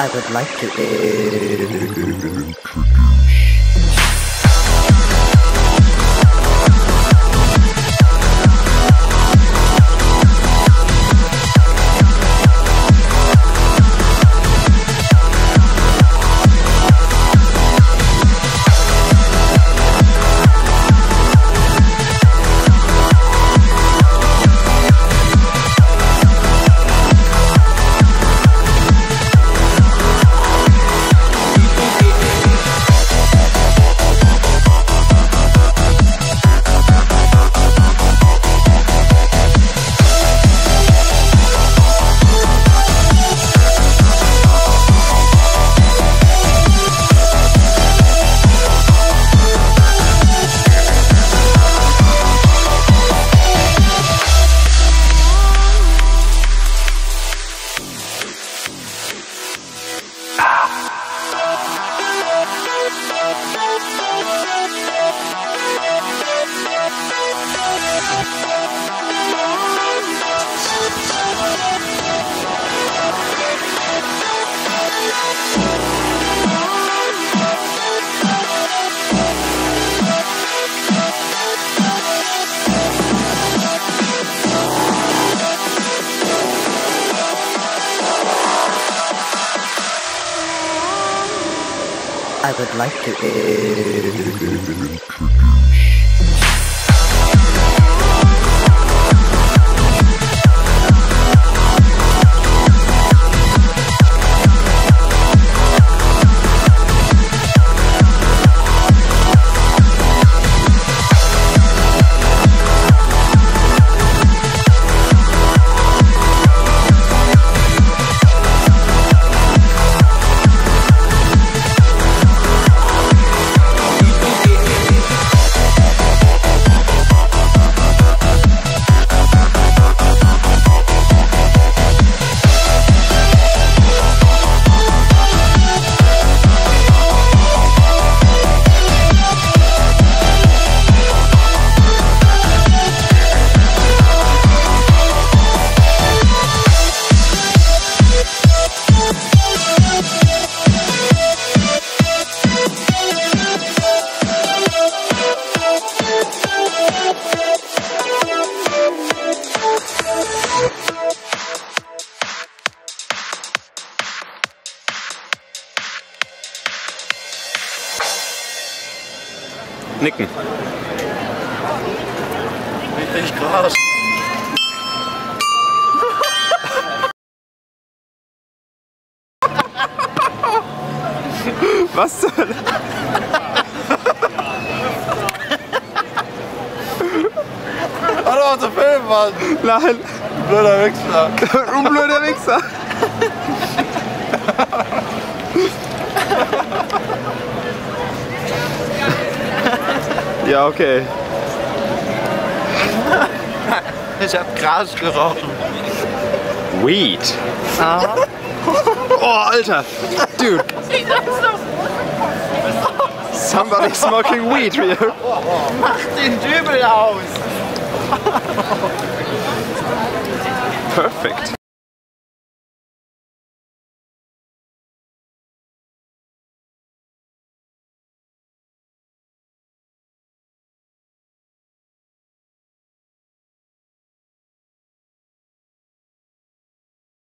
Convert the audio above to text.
I would like to. Eh, I would like to. Nicken. Richtig krass. Was Hölle? Warte mal, zu filmen, Mann. Nein. Blöder Wichser. Du blöder Wichser. Ja, okay. Ich hab Gras gerochen. Weed. Oh, Alter. Dude. Somebody smoking weed here. Mach den Dübel aus. Perfect.